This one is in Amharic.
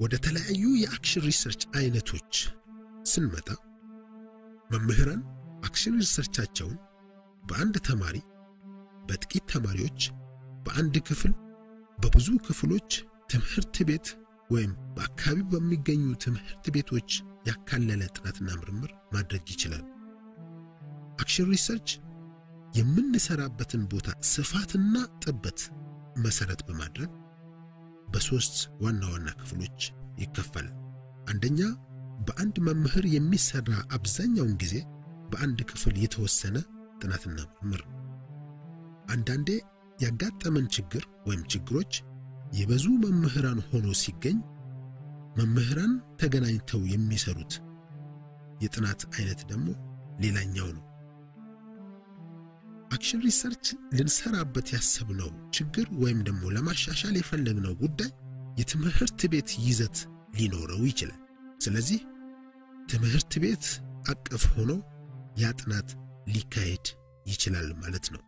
ወደ ተለያዩ የ action research አይነቶች ስንመጣ መምህራን action research አቸውን በአንድ ተማሪ፣ በጥቂት ተማሪዎች፣ በአንድ ክፍል፣ በብዙ ክፍሎች፣ ትምህርት ቤት ወይም በአካባቢ በሚገኙ ትምህርት ቤቶች ያካለለ ጥናትና ምርምር ማድረግ ይችላል። action research የምንሰራበትን ቦታ ስፋትና ጥበት መሰረት በማድረግ በሶስት ዋና ዋና ክፍሎች ይከፈላል። አንደኛ በአንድ መምህር የሚሰራ አብዛኛውን ጊዜ በአንድ ክፍል የተወሰነ ጥናትና ምርምር። አንዳንዴ ያጋጠመን ችግር ወይም ችግሮች የበዙ መምህራን ሆኖ ሲገኝ መምህራን ተገናኝተው የሚሰሩት የጥናት አይነት ደግሞ ሌላኛው ነው። action research ልንሰራበት ያሰብነው ችግር ወይም ደግሞ ለማሻሻል የፈለግነው ጉዳይ የትምህርት ቤት ይዘት ሊኖረው ይችላል። ስለዚህ ትምህርት ቤት አቀፍ ሆኖ ያ ሊካሄድ ይችላል ማለት ነው።